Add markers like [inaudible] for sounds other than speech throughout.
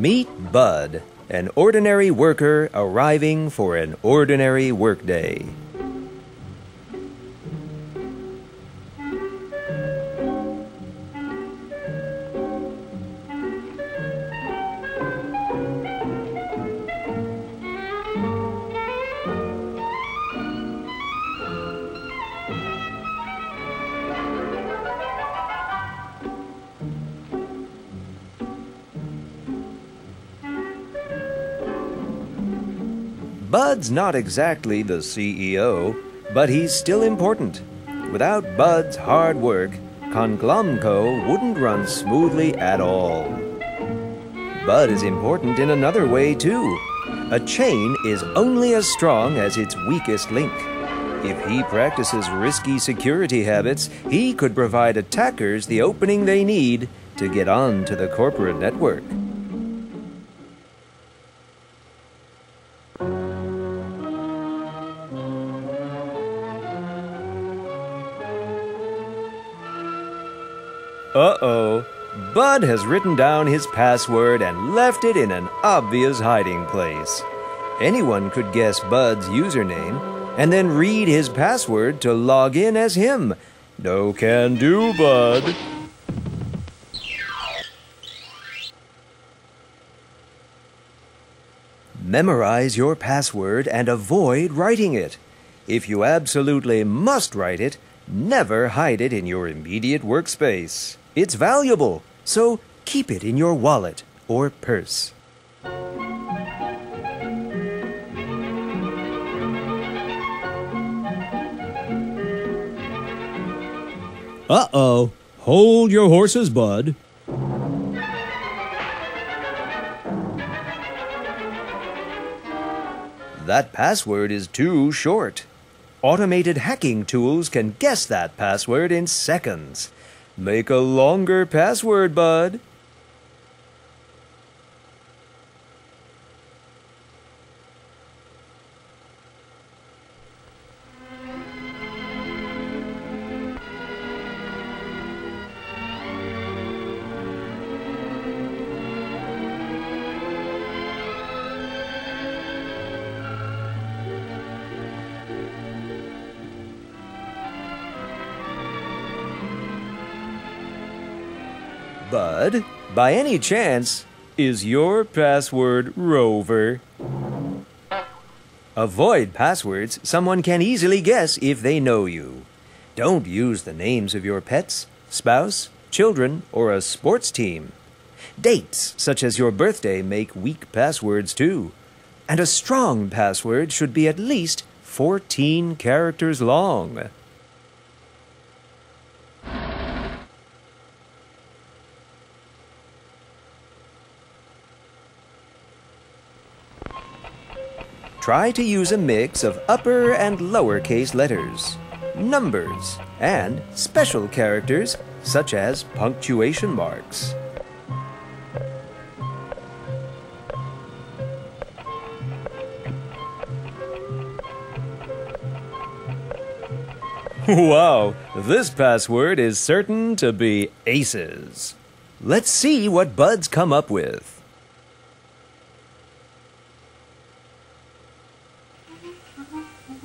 Meet Bud, an ordinary worker arriving for an ordinary workday. Bud's not exactly the CEO, but he's still important. Without Bud's hard work, Conglomco wouldn't run smoothly at all. Bud is important in another way, too. A chain is only as strong as its weakest link. If he practices risky security habits, he could provide attackers the opening they need to get on to the corporate network. Uh-oh. Bud has written down his password and left it in an obvious hiding place. Anyone could guess Bud's username and then read his password to log in as him. No can do, Bud. Memorize your password and avoid writing it. If you absolutely must write it, never hide it in your immediate workspace. It's valuable, so keep it in your wallet or purse. Uh oh. Hold your horses, Bud. That password is too short. Automated hacking tools can guess that password in seconds. Make a longer password, bud. Bud, by any chance, is your password Rover? Avoid passwords someone can easily guess if they know you. Don't use the names of your pets, spouse, children, or a sports team. Dates, such as your birthday, make weak passwords too. And a strong password should be at least 14 characters long. Try to use a mix of upper and lowercase letters, numbers, and special characters such as punctuation marks. Wow, this password is certain to be aces. Let's see what Bud's come up with.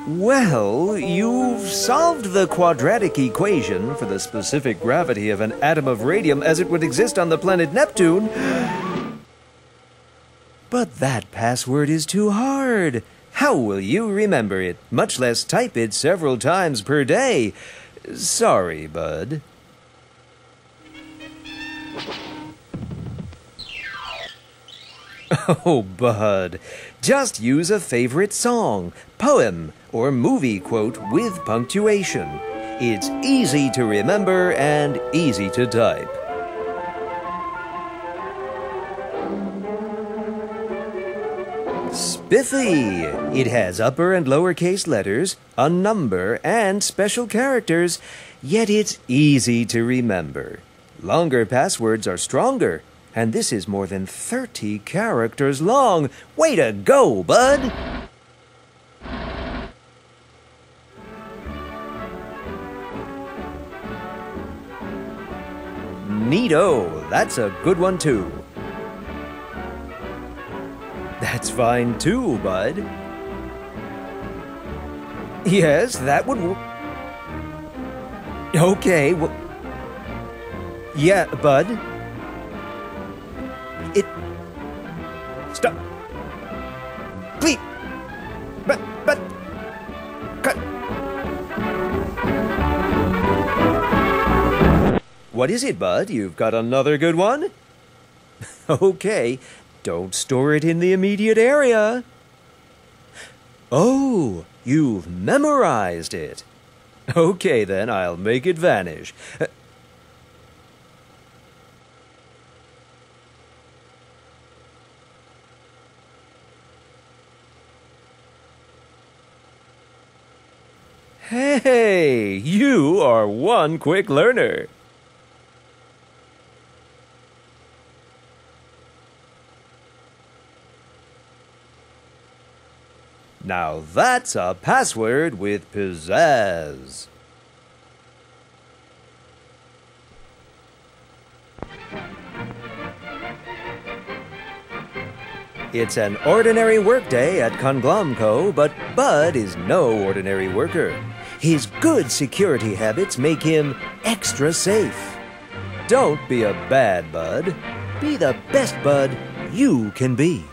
Well, you've solved the quadratic equation for the specific gravity of an atom of radium as it would exist on the planet Neptune. But that password is too hard. How will you remember it, much less type it several times per day? Sorry, Bud. [laughs] Oh, Bud, just use a favorite song, poem, or movie quote with punctuation. It's easy to remember and easy to type. Spiffy! It has upper and lowercase letters, a number, and special characters, yet it's easy to remember. Longer passwords are stronger, and this is more than 30 characters long. Way to go, bud! Neato, that's a good one too. That's fine too, Bud. Yes, that would work. Okay, well. Yeah, Bud. It. Stop. Please. But, but. Cut. What is it, Bud? You've got another good one? [laughs] okay, don't store it in the immediate area. Oh, you've memorized it. Okay, then, I'll make it vanish. Uh, Hey, you are one quick learner. Now that's a password with pizzazz. It's an ordinary workday at Conglomco, but Bud is no ordinary worker. His good security habits make him extra safe. Don't be a bad Bud. Be the best Bud you can be.